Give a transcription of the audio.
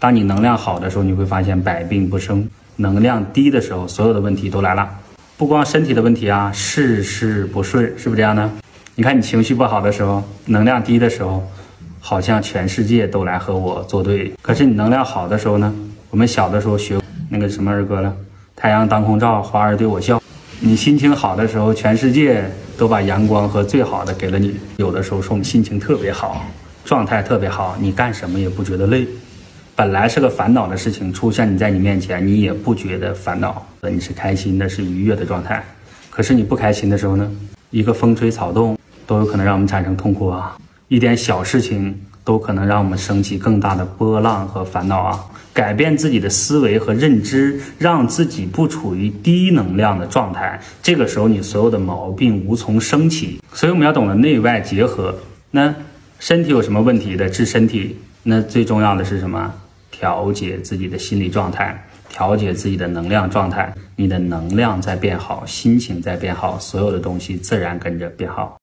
当你能量好的时候，你会发现百病不生；能量低的时候，所有的问题都来了。不光身体的问题啊，事事不顺，是不是这样呢？你看你情绪不好的时候，能量低的时候，好像全世界都来和我作对。可是你能量好的时候呢？我们小的时候学那个什么儿歌了，“太阳当空照，花儿对我笑。”你心情好的时候，全世界都把阳光和最好的给了你。有的时候说我们心情特别好，状态特别好，你干什么也不觉得累。本来是个烦恼的事情出现你在你面前，你也不觉得烦恼，你是开心的，是愉悦的状态。可是你不开心的时候呢？一个风吹草动都有可能让我们产生痛苦啊！一点小事情都可能让我们升起更大的波浪和烦恼啊！改变自己的思维和认知，让自己不处于低能量的状态，这个时候你所有的毛病无从升起。所以我们要懂得内外结合。那身体有什么问题的治身体？那最重要的是什么？调节自己的心理状态，调节自己的能量状态，你的能量在变好，心情在变好，所有的东西自然跟着变好。